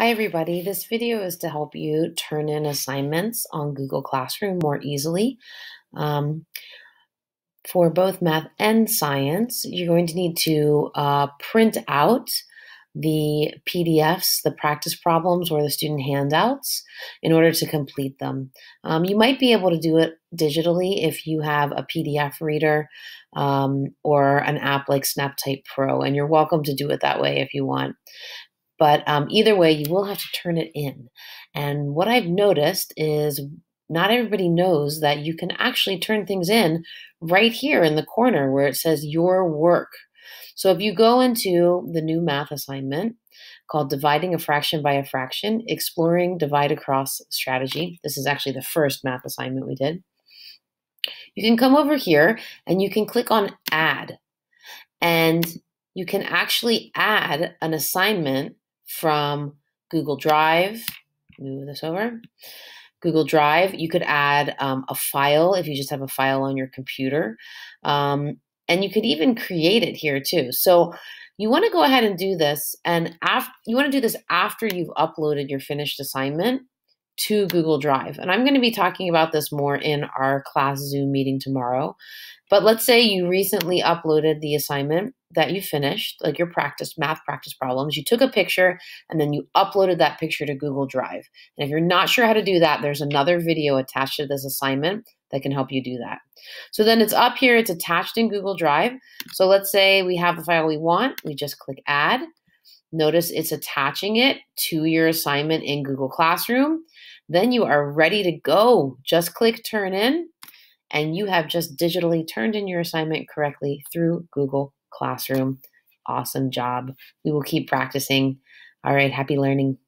Hi everybody, this video is to help you turn in assignments on Google Classroom more easily. Um, for both math and science, you're going to need to uh, print out the PDFs, the practice problems, or the student handouts in order to complete them. Um, you might be able to do it digitally if you have a PDF reader um, or an app like SnapType Pro, and you're welcome to do it that way if you want. But um, either way, you will have to turn it in. And what I've noticed is not everybody knows that you can actually turn things in right here in the corner where it says your work. So if you go into the new math assignment called Dividing a Fraction by a Fraction, Exploring Divide Across Strategy, this is actually the first math assignment we did. You can come over here and you can click on Add. And you can actually add an assignment from Google Drive. Move this over. Google Drive. You could add um, a file if you just have a file on your computer. Um, and you could even create it here too. So you want to go ahead and do this. And after, you want to do this after you've uploaded your finished assignment to Google Drive. And I'm going to be talking about this more in our class Zoom meeting tomorrow. But let's say you recently uploaded the assignment that you finished, like your practice, math practice problems. You took a picture and then you uploaded that picture to Google Drive. And if you're not sure how to do that, there's another video attached to this assignment that can help you do that. So then it's up here, it's attached in Google Drive. So let's say we have the file we want, we just click add. Notice it's attaching it to your assignment in Google Classroom. Then you are ready to go. Just click turn in and you have just digitally turned in your assignment correctly through Google Classroom. Awesome job. We will keep practicing. All right, happy learning.